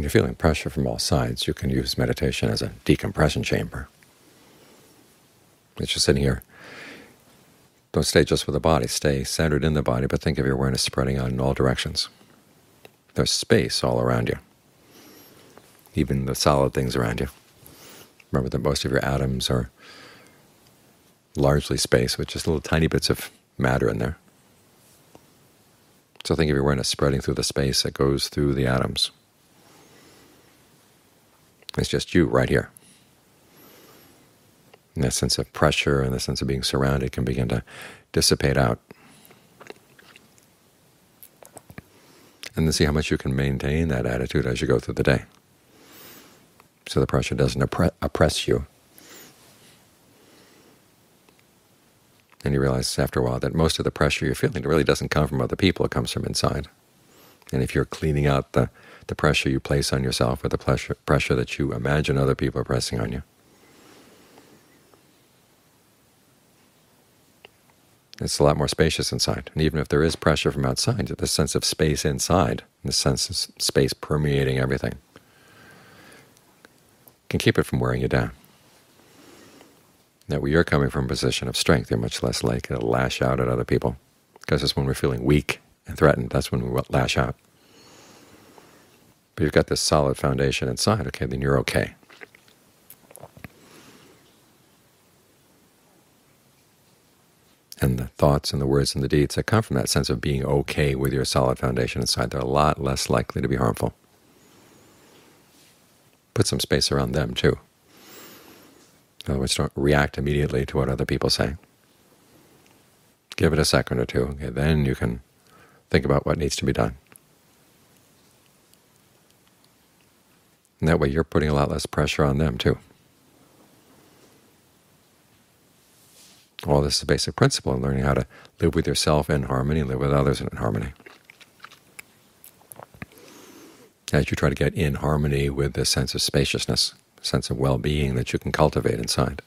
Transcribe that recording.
When you're feeling pressure from all sides, you can use meditation as a decompression chamber. It's just sitting here. Don't stay just with the body. Stay centered in the body, but think of your awareness spreading out in all directions. There's space all around you, even the solid things around you. Remember that most of your atoms are largely space with just little tiny bits of matter in there. So think of your awareness spreading through the space that goes through the atoms. It's just you right here. And that sense of pressure and the sense of being surrounded can begin to dissipate out. And then see how much you can maintain that attitude as you go through the day. So the pressure doesn't oppress you. And you realize after a while that most of the pressure you're feeling really doesn't come from other people, it comes from inside. And if you're cleaning out the, the pressure you place on yourself or the pressure, pressure that you imagine other people are pressing on you, it's a lot more spacious inside. And even if there is pressure from outside, the sense of space inside, the sense of space permeating everything, can keep it from wearing you down. That when you're coming from a position of strength, you're much less likely to lash out at other people, because it's when we're feeling weak and threatened, that's when we lash out. But you've got this solid foundation inside, okay, then you're okay. And the thoughts and the words and the deeds that come from that sense of being okay with your solid foundation inside, they're a lot less likely to be harmful. Put some space around them, too. In other words, don't react immediately to what other people say. Give it a second or two, okay, then you can think about what needs to be done. And that way you're putting a lot less pressure on them, too. All this is a basic principle in learning how to live with yourself in harmony and live with others in harmony. As you try to get in harmony with this sense of spaciousness, sense of well-being that you can cultivate inside.